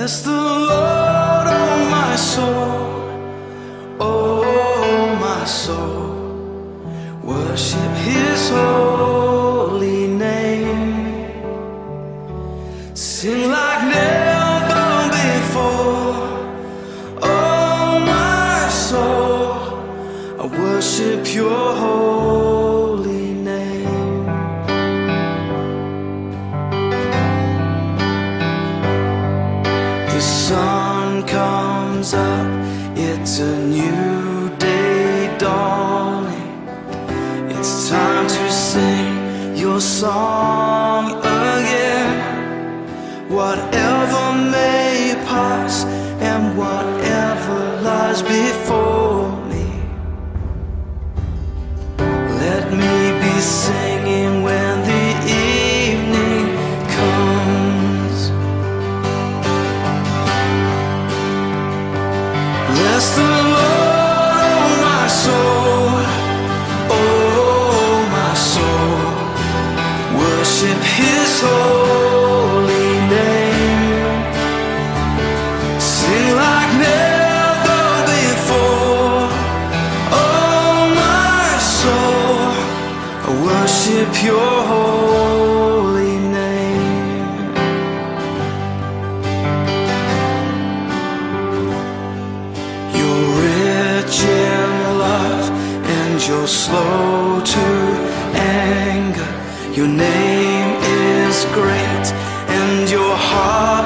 Bless the Lord, oh my soul, Whatever may pass and whatever lies before me. Let me be singing when the evening comes. Bless the Lord, oh my soul, oh my soul. Worship His holy worship Your holy name. You're rich in love and you're slow to anger. Your name is great and your heart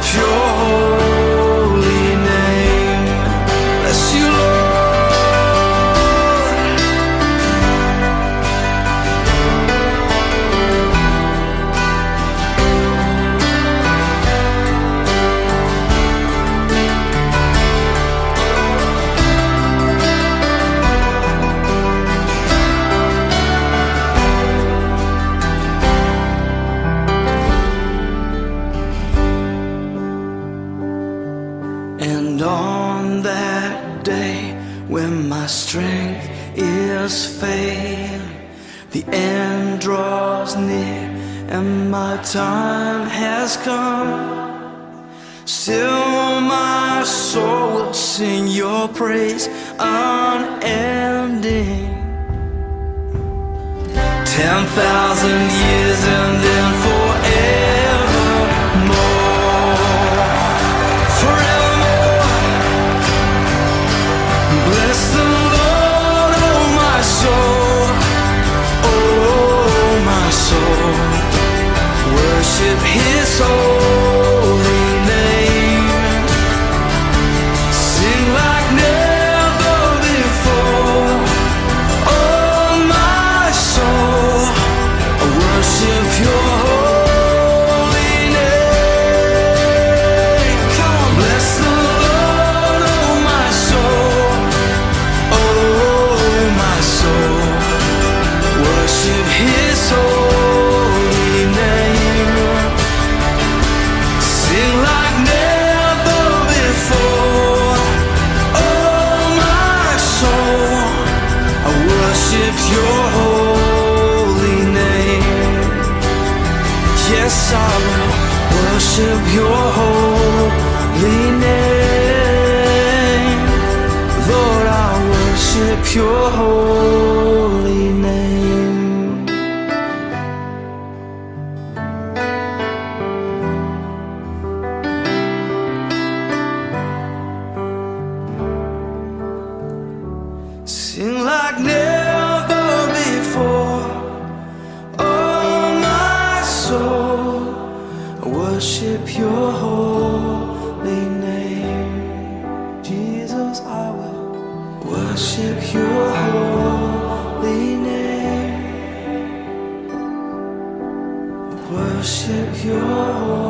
worship the end draws near and my time has come. Still, my soul will sing your praise unending. Ten thousand years and then Worship His holy your holy name. Sing like never before. Oh, my soul, worship your holy Worship your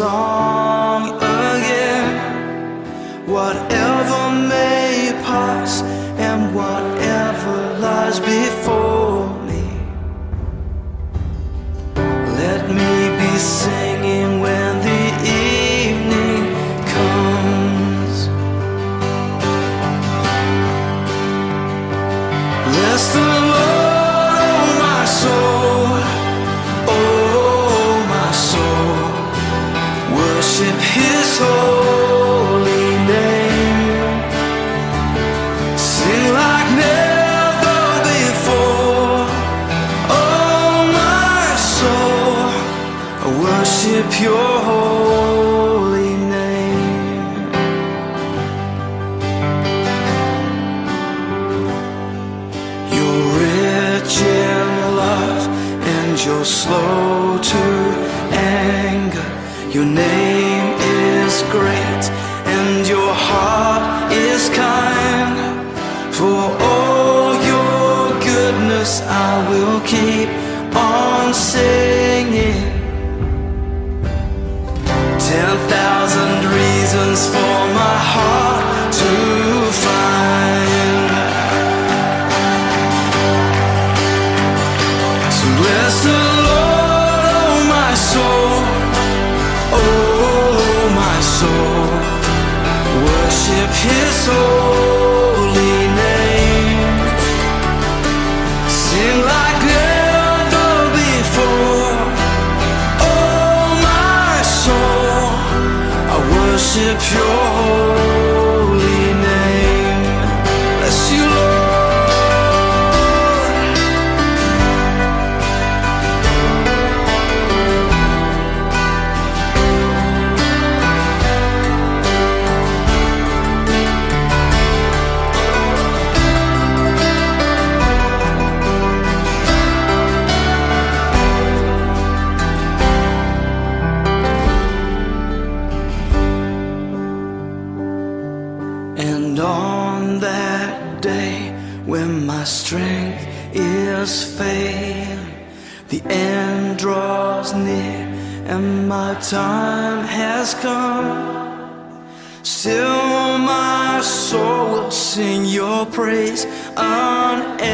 song you're slow to anger. Your name soul. Worship His holy name. Sing like never before, oh my soul. I worship Your the end draws near and my time has come. Still, my soul will sing your praise unending.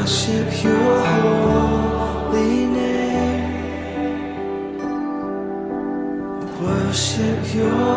Worship your holy name. Worship your